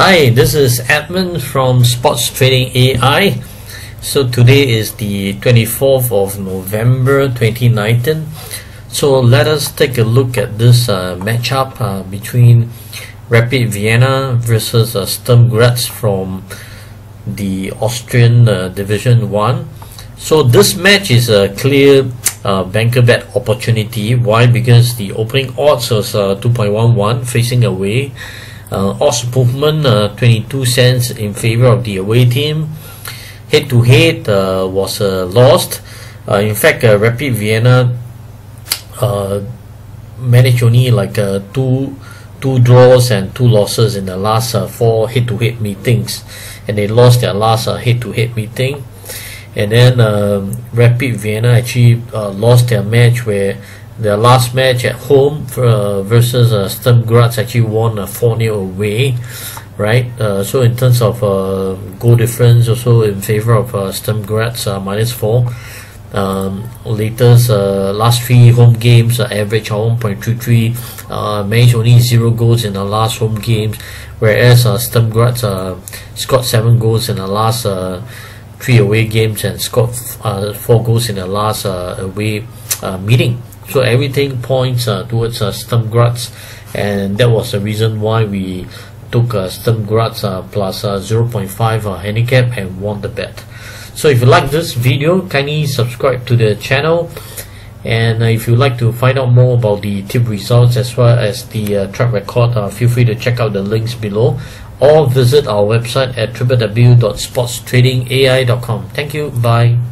Hi, this is Edmund from Sports Trading AI. So today is the 24th of November 2019. So let us take a look at this uh, matchup uh, between Rapid Vienna versus uh, Sturm Graz from the Austrian uh, Division 1. So this match is a clear uh, banker bet opportunity. Why? Because the opening odds was uh, 2.11 facing away uh, odds movement uh, 22 cents in favor of the away team. Head to head uh, was uh, lost. Uh, in fact, uh, Rapid Vienna managed only like two two draws and two losses in the last four head-to-head meetings, and they lost their last uh, head-to-head meeting. And then um, Rapid Vienna actually lost their match where their last match at home uh, versus uh, Sturm Graz actually won a 4 0 away, right? Uh, so, in terms of uh, goal difference, also in favor of uh, Sturm Graz, uh, minus 4. Um, latest uh, last three home games uh, average 1.33 uh, managed only zero goals in the last home games whereas uh, Sturm Graz uh, scored seven goals in the last uh, three away games and scored uh, four goals in the last away meeting so everything points uh, towards uh, Sturm Graz and that was the reason why we took uh, Sturm Graz uh, plus uh, 0.5 uh, handicap and won the bet. So if you like this video kindly subscribe to the channel. And uh, if you'd like to find out more about the tip results as well as the uh, track record uh, feel free to check out the links below. Or visit our website at www.sportstradingai.com thank you. Bye